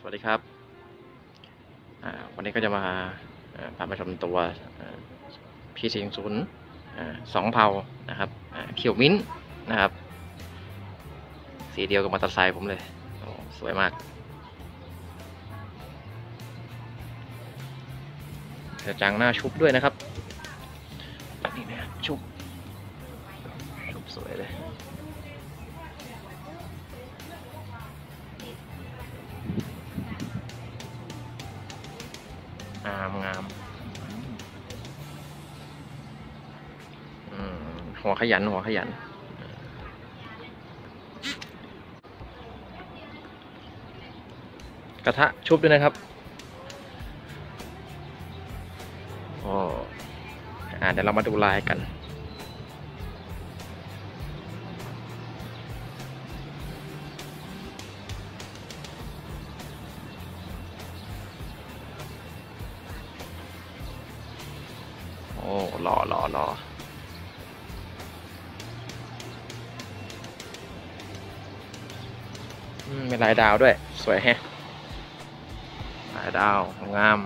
สวัสดีครับ วันนี้ก็จะมาพามาชมตัวพีซีศูนย์สองเผานะครับเขียวมิ้นท์นะครับ สีเดียวกับมอเตอร์ไซค์ผมเลย สวยมากกระจังหน้าชุบด้วยนะครับ นี่นะชุบ ชุบสวยเลย งามงามหัวขยันหัวขยันกระทะชุบด้วยนะครับอ๋อเดี๋ยวเรามาดูลายกัน ล่อหล่อหล่ออืมมีลายดาวด้วย สวยแฮะลายดาวงาม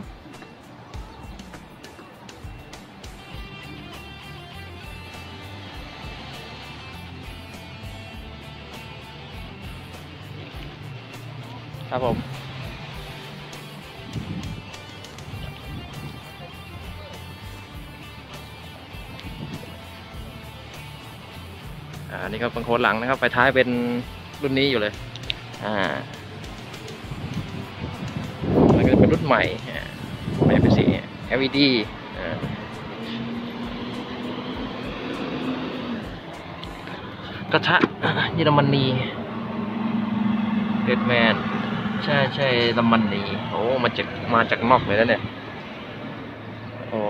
ครับผม อ่านี่ก็เป็นโค้ดหลังนะครับไฟท้ายเป็นรุ่นนี้อยู่เลย อ่าแล้วก็เป็นรุ่นใหม่ไม่เป็นสี LED อ่ากระทะเยอรมนีเดดแมน ใช่ใช่เยอรมนีโอ้มาจากมาจากนอกเลยนะเนี่ย โอ้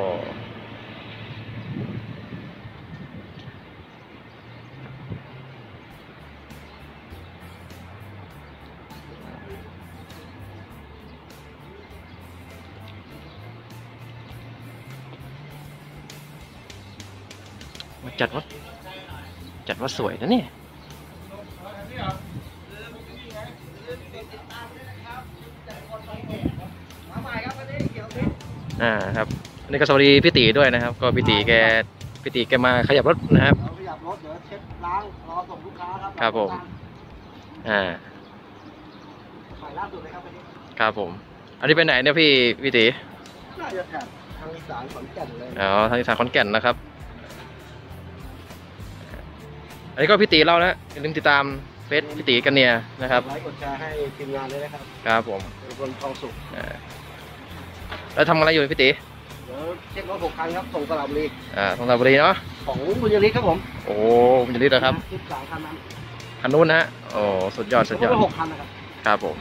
มาจัดว่าจัดว่าสวยนะเนี่ยอ่าครับอันนี้ก็สวัสดีพี่ตีด้วยนะครับ ก็พี่ตีแกพี่ตีแกมาขยับรถนะครับเราขยับรถเดี๋ยวเช็ดล้างรอส่งลูกค้าครับครับผมอ่าใหม่ล่าสุดเลยครับวันนี้ครับผม อันนี้ไปไหนเนี่ยพี่พี่ตีน่าจะแถบทางอีสานขอนแก่นเลยอ๋อทางอีสานขอนแก่นนะครับ อันนี้ก็พี่ตีเล่านะอย่าลืมติดตามเฟซพี่ตีกันเนียนะครับไลค์กดแชร์ให้ทีมงานเลยนะครับครับผมเป็นคนทองสุขอ่าแล้วทำอะไรอยู่พี่ตีเดี๋ยวเช็ครถหกคันครับส่งสระบุรีอ่าทองสระบุรีเนาะของบุญยริศครับผมโอ้มันจะรีดแล้วครับสิบสามคันนั้นคันนู้นนะฮะโอ้สุดยอดสุดยอดรถหกคันนะครับครับผม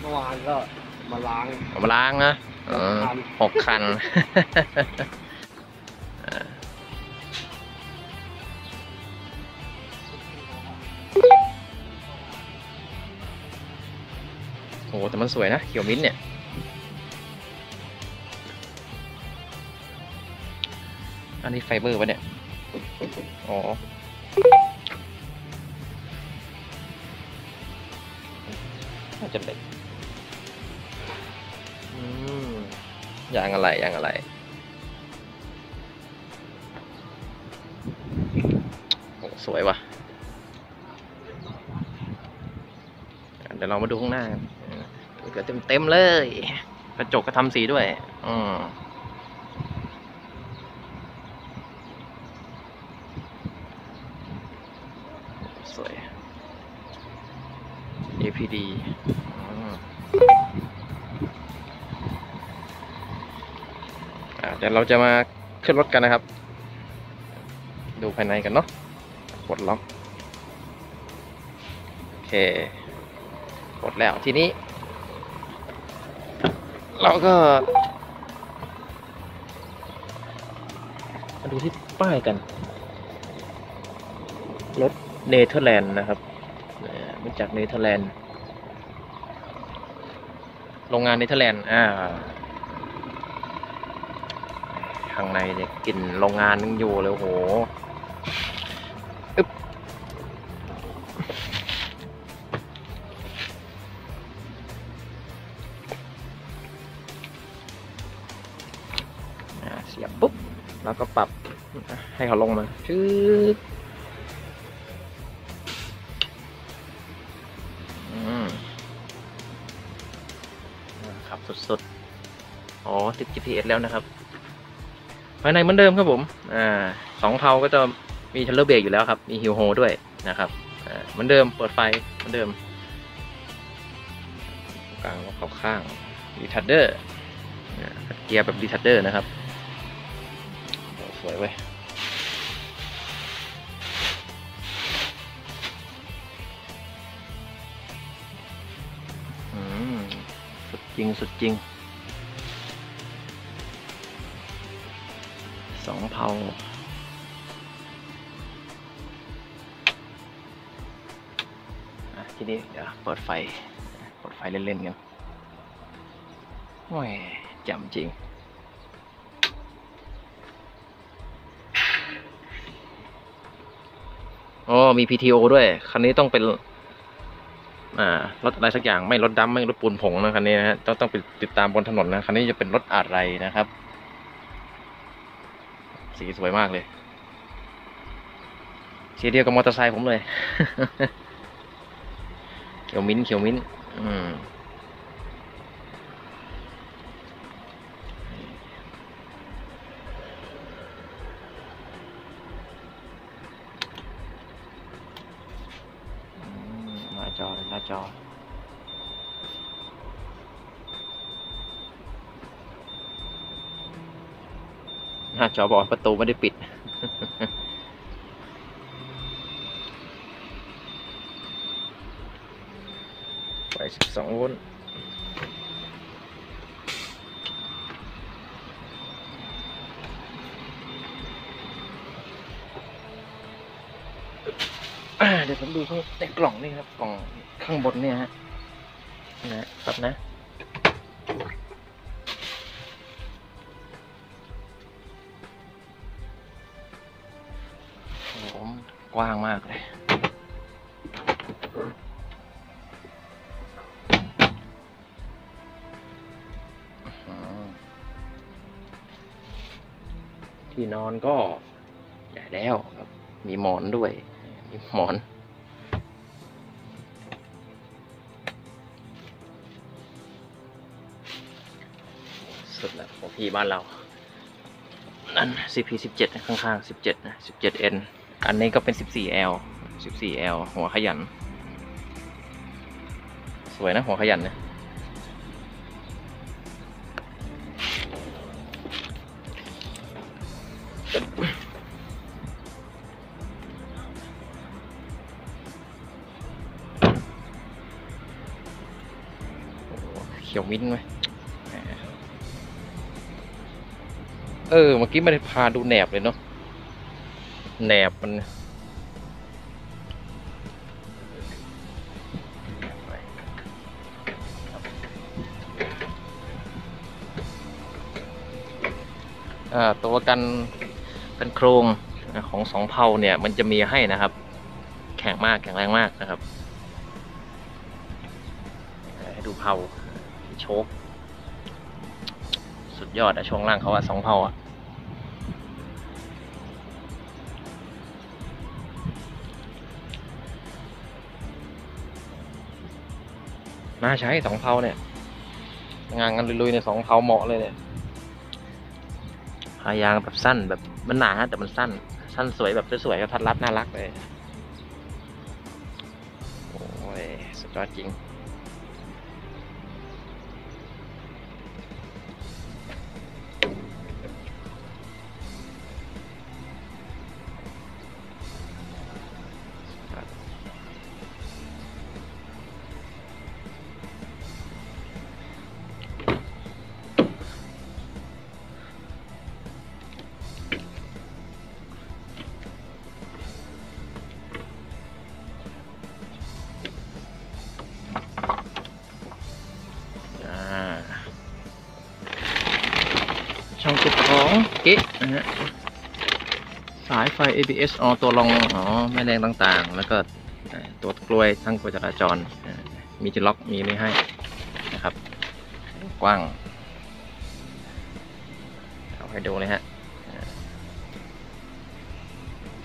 เมื่อวานก็มาล้างเอามาล้างนะเออหกคัน แต่มันสวยนะเขียวมิ้นท์เนี่ย อันนี้ไฟเบอร์ปะเนี่ย อ๋อ น่าจะเหล็กอืมยางอะไรยางอะไร โอ้สวยว่ะอะ เดี๋ยวเรามาดูข้างหน้ากัน เกิดเต็มเต็มๆเลย กระจกก็ทำสีด้วย อืมสวย APD อืมอะเดี๋ยวเราจะมาขึ้นรถกันนะครับ ดูภายในกันเนาะกดล็อก โอเคกดแล้วทีนี้ เราก็ มาดูที่ป้ายกัน รถเนเธอร์แลนด์นะครับมาจากเนเธอร์แลนด์ โรงงานเนเธอร์แลนด์ อ่า ข้างในเนี่ยกลิ่นโรงงานยังอยู่เลยโห เสียบปุ๊บแล้วก็ปรับให้เขาลงมาชืดอืมนะครับสุดๆ อ๋อ ติด GPS แล้วนะครับ ภายในเหมือนเดิมครับผม อ่าสองเพลาก็จะมี trailer brake อยู่แล้วครับ มี hill hold้วยนะครับ อ่า เหมือนเดิม เปิดไฟ เหมือนเดิม กลางเขาข้าง รีทัดเดอร์ เกียร์แบบรีทัดเดอร์นะครับ วยเว้ยสุดจริง สุดจริง สองเผาทีนี้เดี๋ยวเปิดไฟ เปิดไฟเล่นๆกันโอ้ยจำจริง อ๋อมี PTO ด้วย คันนี้ต้องเป็น อ่ารถอะไรสักอย่างไม่รถดำไม่รถปูนผงนะคันนี้นะฮะต้องต้องไปติดตามบนถนนนะคันนี้จะเป็นรถอะไรนะครับ สีสวยมากเลยสีเดียวกับมอเตอร์ไซค์ผมเลย เขียวมิ้นท์เขียวมิ้นท์อืม หน้าจอบอกประตูไม่ได้ปิดไฟ12โวลต์เดี๋ยวผมดูข้างในกล่องนี่ครับ กล่องข้างบนเนี่ยฮะนะ ครับนะ กว้างมากเลย ที่นอนก็ใหญ่แล้วครับ มีหมอนด้วย มีหมอนสุดแล้วของพี่บ้านเรา นั่น CP 17 ข้างๆ 17นะ 17N อันนี้ก็เป็น 14L 14L หัวขยัน สวยนะ หัวขยันนะโอ้โหเขียวมิ้นไหมแหมเออ เมื่อกี้ไม่ได้พาดูแหนบเลยเนาะ แหนบมันตัวกันกันโครงของสองเพาเนี่ยมันจะมีให้นะครับ แข็งมากแข็งแรงมากนะครับ ให้ดูเพาโชคสุดยอดอะช่วงล่างเขาอะสองเพาอะ น่าใช้สองเพาเนี่ยงานกันลุยๆในสองเพาเหมาะเลยเนี่ยหายางแบบสั้นแบบมันหนาแต่มันสั้น สั้นสวยแบบสวยๆก็ทัดรัดน่ารักเลย โอ้ยสุดยอดจริง ฮะสายไฟ ABS อ๋อตัวรองอ๋อแม่แรงต่างๆ แล้วก็ตัวกลวยทั้งกลวยจราจร มีจะล็อกมีไม่ให้นะครับ กว้าง เอาให้ดูเลยฮะ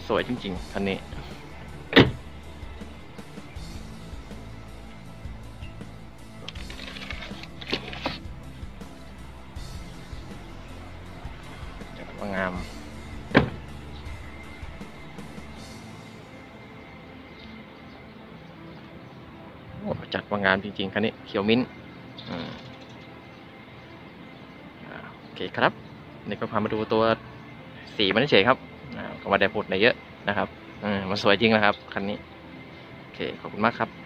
สวยจริงๆคันนี้ งามโอ้จัดว่างามจริงๆคันนี้เขียวมิ้นโอเคครับนี่ก็พามาดูตัวสีมันเฉยครับอ่าก็มาได้พูดอะไรเยอะนะครับอืมมันสวยจริงนะครับคันนี้ โอเค ขอบคุณมากครับ